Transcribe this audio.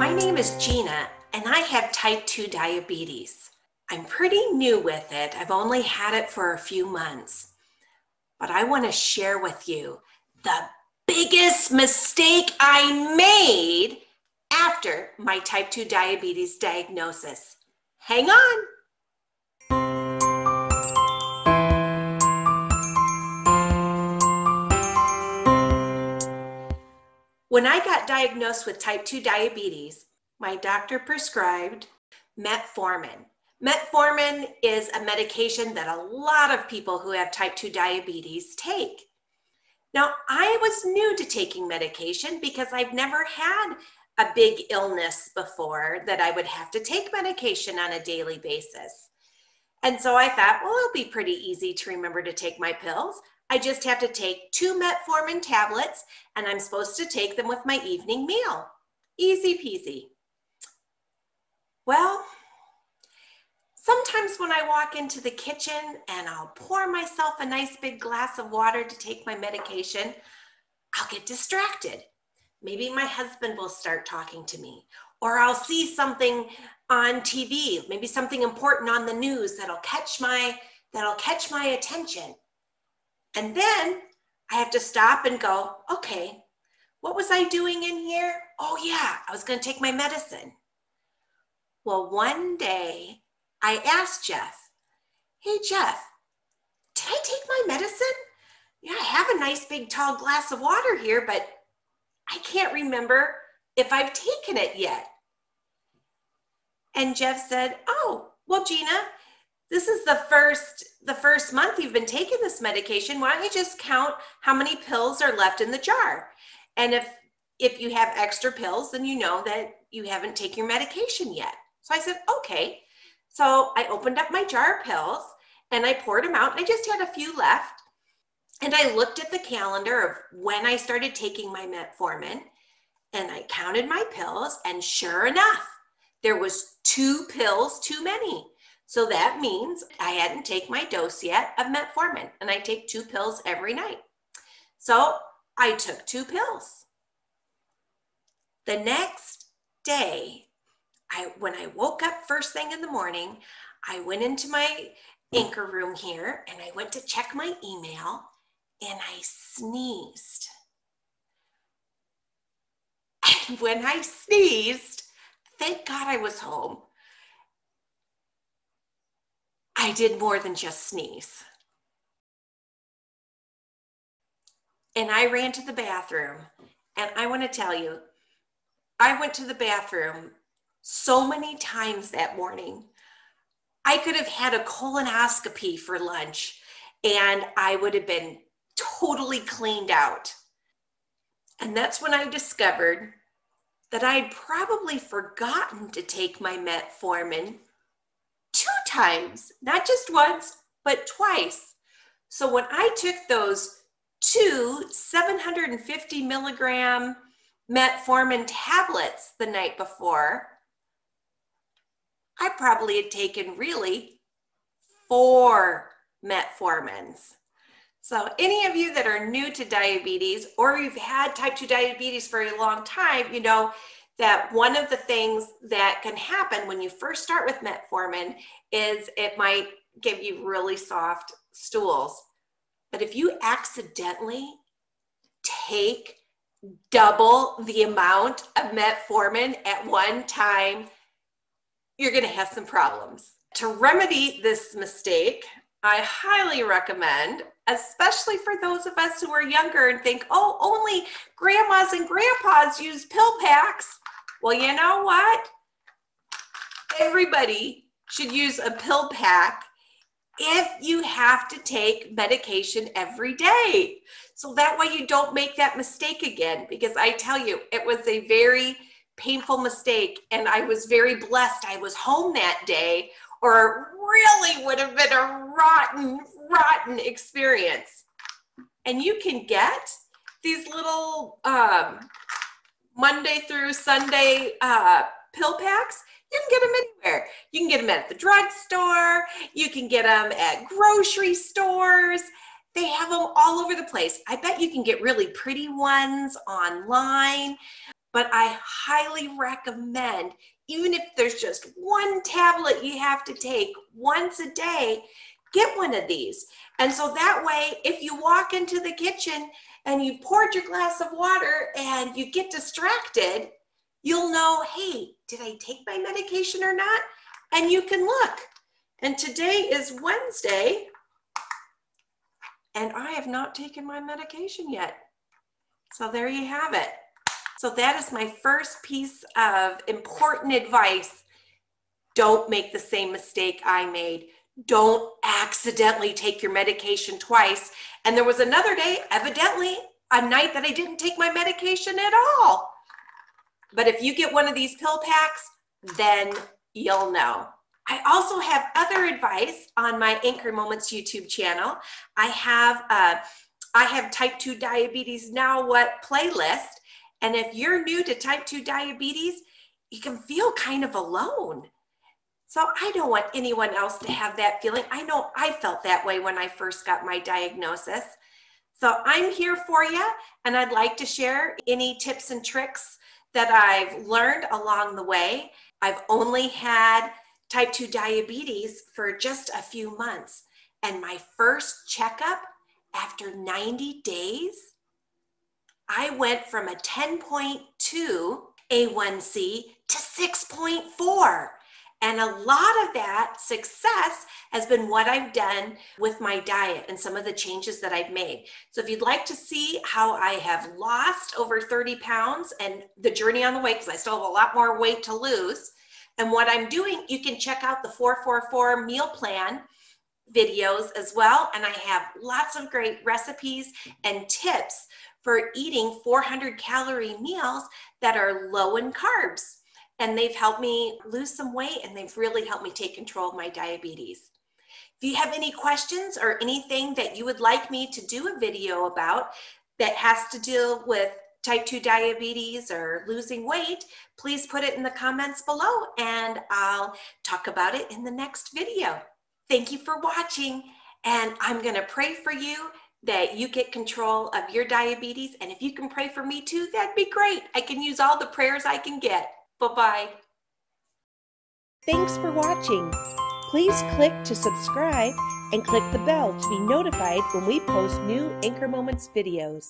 My name is Gina, and I have type 2 diabetes. I'm pretty new with it. I've only had it for a few months. But I want to share with you the biggest mistake I made after my type 2 diabetes diagnosis. Hang on. When I got diagnosed with type 2 diabetes, my doctor prescribed metformin. Metformin is a medication that a lot of people who have type 2 diabetes take. Now, I was new to taking medication because I've never had a big illness before that I would have to take medication on a daily basis. And so I thought, well, it'll be pretty easy to remember to take my pills. I just have to take two metformin tablets and I'm supposed to take them with my evening meal. Easy peasy. Well, sometimes when I walk into the kitchen and I'll pour myself a nice big glass of water to take my medication, I'll get distracted. Maybe my husband will start talking to me, or I'll see something on TV, maybe something important on the news that'll catch my that'll catch my attention. And then I have to stop and go, okay, what was I doing in here? Oh, yeah, I was going to take my medicine. Well, one day I asked Jeff, hey, Jeff, did I take my medicine? Yeah, I have a nice big tall glass of water here, but I can't remember if I've taken it yet. And Jeff said, oh, well, Gina, this is the first the first month you've been taking this medication. Why don't you just count how many pills are left in the jar? And if if you have extra pills then you know that you haven't taken your medication yet. So i said okay. So i opened up my jar of pills and i poured them out and i just had a few left. And i looked at the calendar of when i started taking my metformin and i counted my pills and sure enough there was two pills too many so that means I hadn't taken my dose yet of metformin, and I take two pills every night. So I took two pills. The next day, I when I woke up first thing in the morning, I went into my anchor room here and I went to check my email and I sneezed. And when I sneezed, thank God I was home I did more than just sneeze. And I ran to the bathroom. And I want to tell you, I went to the bathroom so many times that morning. I could have had a colonoscopy for lunch and I would have been totally cleaned out. And that's when I discovered that I'd probably forgotten to take my metformin times, not just once, but twice. So when I took those two 750 milligram metformin tablets the night before, I probably had taken really four metformins. So, any of you that are new to diabetes or you've had type 2 diabetes for a long time, you know, that one of the things that can happen when you first start with metformin is it might give you really soft stools. But if you accidentally take double the amount of metformin at one time, you're going to have some problems. To remedy this mistake, I highly recommend, especially for those of us who are younger and think, oh, only grandmas and grandpas use pill packs. Well, you know what? Everybody should use a pill pack if you have to take medication every day. So that way you don't make that mistake again. Because I tell you, it was a very painful mistake. And I was very blessed I was home that day, or really would have been a rotten, rotten experience. And you can get these little um, Monday through Sunday uh, pill packs, you can get them anywhere. You can get them at the drugstore, you can get them at grocery stores. They have them all over the place. I bet you can get really pretty ones online. but I highly recommend, even if there's just one tablet you have to take once a day, get one of these. And so that way, if you walk into the kitchen and you poured your glass of water and you get distracted, you'll know, hey, did I take my medication or not? And you can look. And today is Wednesday, and I have not taken my medication yet. So there you have it. So that is my first piece of important advice. Don't make the same mistake I made. Don't accidentally take your medication twice. And there was another day, evidently, a night that I didn't take my medication at all. But if you get one of these pill packs, then you'll know. I also have other advice on my Anchor Moments YouTube channel. I have uh, I have type 2 diabetes now what playlist. And if you're new to type 2 diabetes, you can feel kind of alone. So I don't want anyone else to have that feeling. I know I felt that way when I first got my diagnosis. So I'm here for you, and I'd like to share any tips and tricks that I've learned along the way. I've only had type 2 diabetes for just a few months. And my first checkup after 90 days, I went from a 10.2 A1C to 6.4. And a lot of that success has been what I've done with my diet and some of the changes that I've made. So, if you'd like to see how I have lost over 30 pounds and the journey on the way, because I still have a lot more weight to lose, and what I'm doing, you can check out the 444 meal plan videos as well. And I have lots of great recipes and tips for eating 400 calorie meals that are low in carbs and they've helped me lose some weight and they've really helped me take control of my diabetes. If you have any questions or anything that you would like me to do a video about that has to deal with type 2 diabetes or losing weight, please put it in the comments below and I'll talk about it in the next video. Thank you for watching and I'm going to pray for you that you get control of your diabetes. And if you can pray for me too, that'd be great. I can use all the prayers I can get. Bye-bye. Thanks for watching. Please click to subscribe and click the bell to be notified when we post new Anchor Moments videos.